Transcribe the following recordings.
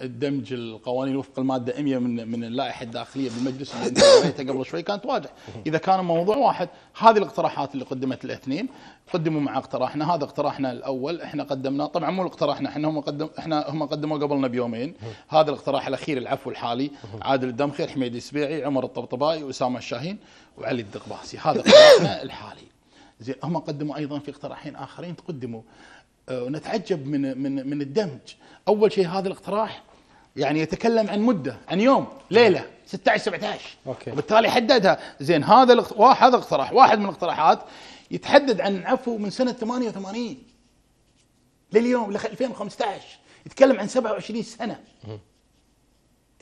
الدمج القوانين وفق المادة 100 من من اللائحة الداخلية بالمجلس اللي قبل شوي كانت واضح إذا كان موضوع واحد هذه الاقتراحات اللي قدمت الاثنين قدموا مع اقتراحنا هذا اقتراحنا الأول إحنا قدمناه. طبعا مو اقتراحنا إحنا هم قدم إحنا هم قدموا قبلنا بيومين. هذا الاقتراح الأخير العفو الحالي عادل الدمخير حميد السبيعي عمر الطبطبائي اسامه الشاهين وعلي الدقباسي. هذا اقتراحنا الحالي. زين هم قدموا أيضا في اقتراحين آخرين قدموا آه، ونتعجب من من من الدمج. أول شيء هذا الاقتراح يعني يتكلم عن مدة عن يوم ليلة 16 17 okay. وبالتالي حددها. زين هذا الاقت- واحد اقتراح واحد من الاقتراحات يتحدث عن عفو من سنة 88 لليوم ل 2015 يتكلم عن 27 سنة.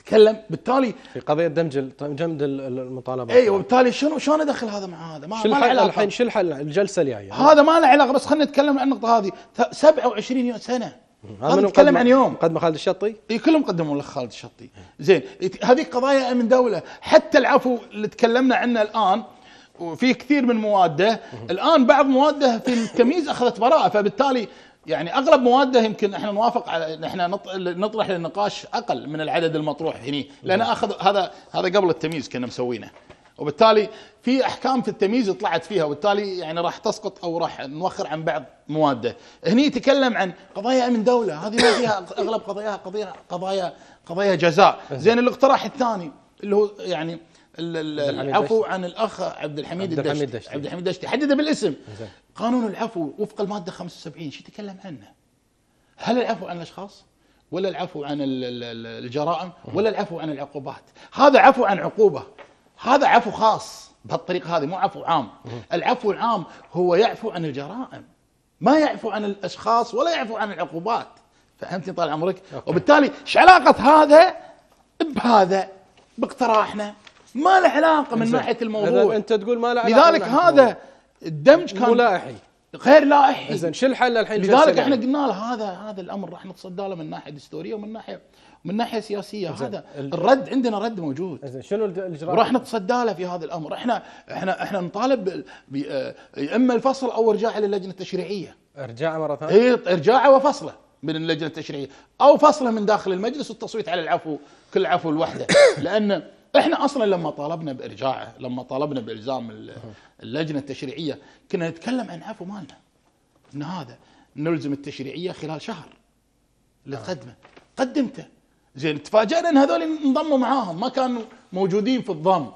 يتكلم بالتالي في قضية دمج ال- ال- المطالبات. اي وبالتالي شنو شلون أدخل هذا؟ مع هذا ما, شو الحل. الحين شو الحل الجلسة الجاية. هذا ما له علاقة بس خلينا نتكلم عن النقطة هذه. ت- 27 يوم سنة. هذا نتكلم عن يوم. قدم خالد الشطي؟ اي كلهم قدموا لك خالد الشطي. زين هذه قضايا امن دولة. حتى العفو اللي تكلمنا عنه الآن وفي كثير من مواده. الآن بعض مواده في التمييز أخذت براءة فبالتالي يعني أغلب موادة يمكن إحنا نوافق على إحنا نط- نطرح للنقاش أقل من العدد المطروح هني لأن اخذ هذا هذا قبل التمييز كنا مسوينه. وبالتالي في أحكام في التمييز طلعت فيها وبالتالي يعني راح تسقط أو راح نوخر عن بعض موادة. هني يتكلم عن قضايا امن دولة هذه ما فيها أغلب قضاياها قضايا قضايا قضايا جزاء. زين الاقتراح الثاني اللي هو يعني العفو. عن الأخ عبد الحميد عبد الحميد الدشتي دشتي. عبد الحميد الدشتي حدده بالاسم. قانون العفو وفق المادة 75 شو يتكلم عنه؟ هل العفو عن الأشخاص؟ ولا العفو عن ال- ال- ال- الجرائم؟ ولا العفو عن العقوبات؟ هذا عفو عن عقوبة هذا عفو خاص بهالطريقة هذه مو عفو عام العفو العام هو يعفو عن الجرائم ما يعفو عن الأشخاص ولا يعفو عن العقوبات فهمتني طال عمرك okay. وبالتالي إيش علاقه هذا بهذا باقتراحنا ما له علاقة من. ناحية الموضوع. أنت تقول ما له علاقة لذلك. هذا الدمج كان لائحي. غير لائحي. زين شو الحل الحين؟ لذلك؟ إحنا قلنا له هذا هذا الأمر راح نتصدى له من ناحية دستورية ومن ناحيه من ناحية سياسية. هذا ال- الرد عندنا رد موجود. زين شنو الاجراء وراح نتصدى له في هذا الأمر. إحنا إحنا إحنا نطالب ب- آه، يا إما الفصل أو إرجاعه للجنة التشريعية. ارجاع مرة ثانية؟ اي إرجاعه وفصله من اللجنة التشريعية. أو فصله من داخل المجلس والتصويت على العفو كل عفو لوحده لأن إحنا أصلا لما طالبنا بارجاعه لما طالبنا بإلزام ال- اللجنة التشريعية كنا نتكلم عن عفو مالنا. إن هذا نلزم التشريعية خلال شهر اللي قدمته. زين تفاجئنا إن هذول انضموا معاهم ما كانوا موجودين في الضم.